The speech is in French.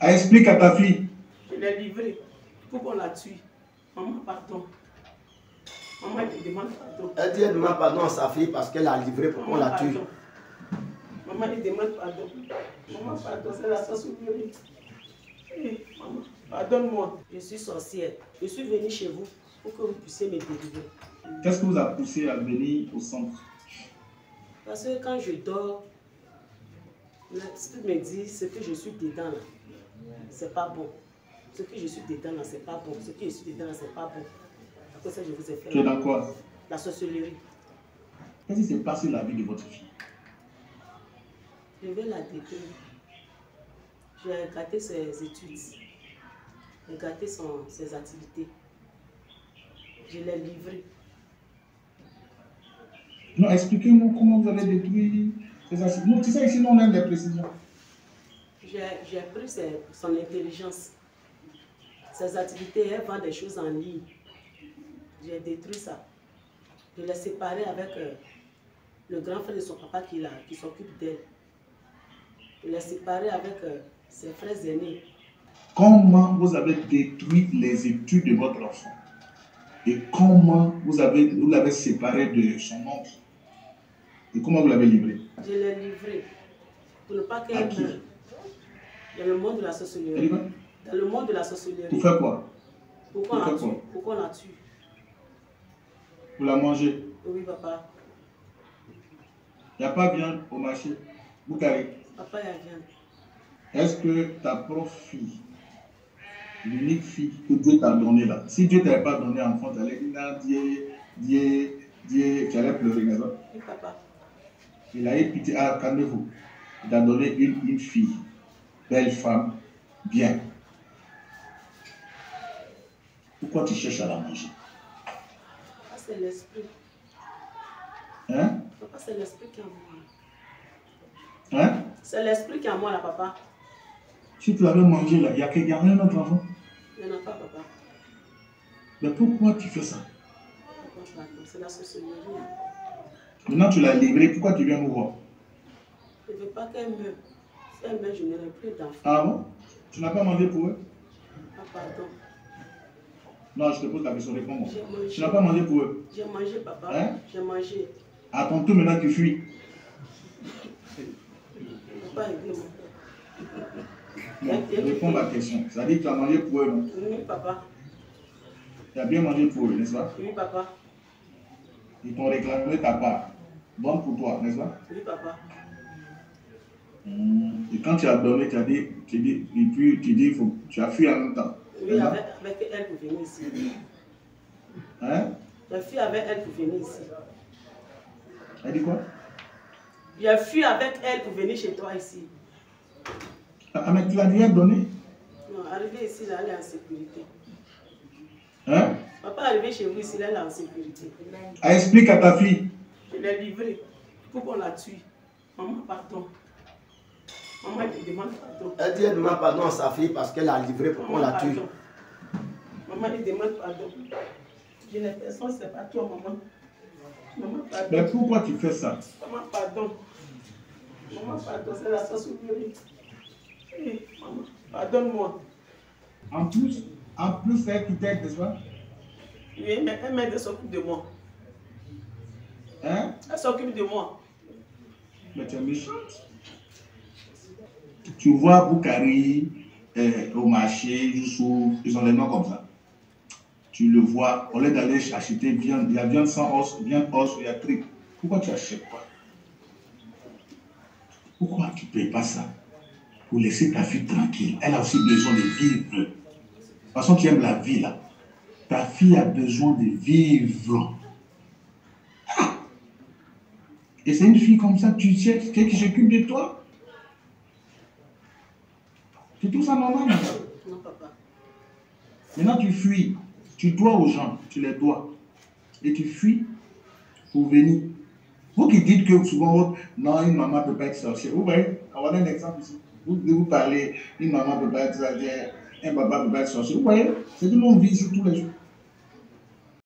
Explique à ta fille. Je l'ai livré pour qu'on la tue. Maman, pardon. Maman, elle te demande pardon. Elle dit elle demande pardon à sa fille parce qu'elle a livré pour qu'on la tue. Maman, elle demande pardon. Maman, pardon, c'est la sorcellerie. Eh, Maman, pardonne-moi. Je suis sorcière. Je suis venue chez vous pour que vous puissiez me délivrer. Qu'est-ce qui vous a poussé à venir au centre? Parce que quand je dors, l'esprit me dit ce que je suis dedans là, c'est pas bon. Ce que je suis dedans c'est pas bon. Ce que je suis dedans c'est pas bon. Après ça, je vous ai fait Tu es dans quoi la sorcellerie. Qu'est-ce qui s'est passé dans la vie de votre fille? Je vais la détruire. J'ai gâté ses études. J'ai gâté son, ses activités. Je l'ai livré. Non, expliquez-nous comment vous avez détruit ces assises. Nous, tu sais, ici, nous, on aime les précisions. J'ai pris son intelligence, ses activités, elle vend des choses en ligne. J'ai détruit ça. Je l'ai séparé avec euh, le grand frère de son papa qui, s'occupe d'elle. Je l'ai séparé avec euh, ses frères aînés. Comment vous avez détruit les études de votre enfant? Et comment vous avez vous l'avez séparé de son oncle? Et comment vous l'avez livré? Je l'ai livré pour ne pas qu'elle. Dans le monde de la sorcellerie. Dans le monde de la sorcellerie. Pour faire quoi? Pourquoi on pour la tue quoi? Pourquoi on la tue Vous la mangez Oui, papa. Il n'y a pas de viande au marché? Vous carrez. Papa, il y a viande. Est-ce que ta propre fille, l'unique fille que Dieu t'a donnée là, si Dieu ne t'avait pas donné enfant, tu allais dire, Dieu, Dieu, tu allais pleurer, n'est-ce pas? Oui, papa. Il a eu pitié, ah, calmez-vous. Il t'a donné une, une fille, belle femme, bien. Pourquoi tu cherches à la manger? Papa, c'est l'esprit? Hein? Papa, c'est l'esprit qui est en moi? Hein? C'est l'esprit qui est en moi, là, papa. Si tu l'avais mangé là, il y a quelqu'un, un autre enfant. Il n'y en a pas, papa. Mais pourquoi tu fais ça? C'est la sorcellerie. hein. Maintenant tu l'as livré, pourquoi tu viens nous voir? Je ne veux pas qu'elle meure. Je n'aurai plus d'enfants. Ah bon? Tu n'as pas mangé pour eux? Ah, pardon. Non, je te pose la question, réponds-moi. Tu n'as pas mangé pour eux? J'ai mangé, papa. Hein? J'ai mangé. Ton tour, maintenant tu fuis. Papa. Non, réponds à ma question. Ça dit que tu as mangé pour eux, non? Oui, papa. Tu as bien mangé pour eux, n'est-ce pas? Oui, papa. Ils t'ont réclamé ta part. Bonne pour toi, n'est-ce pas? Oui, papa. Hmm. Et quand tu as donné, tu as dit, tu dis, et puis tu dis, faut, tu as fui en même temps. Oui, avec, avec elle pour venir ici. Hein? J'ai fui avec elle pour venir ici. Elle dit quoi? J'ai fui avec elle pour venir chez toi ici. Ah, mais tu l'as déjà donné? Non, arrivé ici, là, elle est en sécurité. Hein? Papa arrivé chez vous ici, là, elle est en sécurité. ah, Explique à ta fille. Je l'ai livré pour qu'on la tue. Maman, pardon. Maman, elle te demande pardon. Elle dit elle demande pardon à sa fille parce qu'elle a livré pour qu'on la tue. pardon. Maman, elle demande pardon. Je n'ai personne, c'est pas toi, maman. Maman, Mais pardon. pourquoi tu fais ça? Maman, pardon. Maman, pardon, c'est la sorcellerie. Eh, Maman, pardonne-moi. En plus, en plus, elle qui t'aide, n'est-ce pas? Oui, mais elle m'aide, elle s'occupe de moi. Hein? Elle s'occupe de moi. Mais tu es méchante. Tu vois Boukari euh, au marché, ils ont les noms comme ça. Tu le vois, au lieu d'aller acheter viande, il y a viande sans os, viande os, il y a truc. Pourquoi tu achètes pas? Pourquoi tu ne payes pas ça? Pour laisser ta fille tranquille. Elle a aussi besoin de vivre. De toute façon, tu aimes la vie là. Ta fille a besoin de vivre. Et c'est une fille comme ça, tu sais, qui s'occupe de toi? Tu trouves ça normal maintenant Non, papa. Maintenant, tu fuis. Tu dois aux gens, tu les dois. Et tu fuis pour venir. Vous qui dites que souvent, non, une maman ne peut pas être sorcière. Vous voyez, on va donner un exemple ici. Vous, vous parlez, une maman ne peut pas être sorcière, un papa ne peut pas être sorcier. Vous voyez, c'est le monde vit ici tous les jours.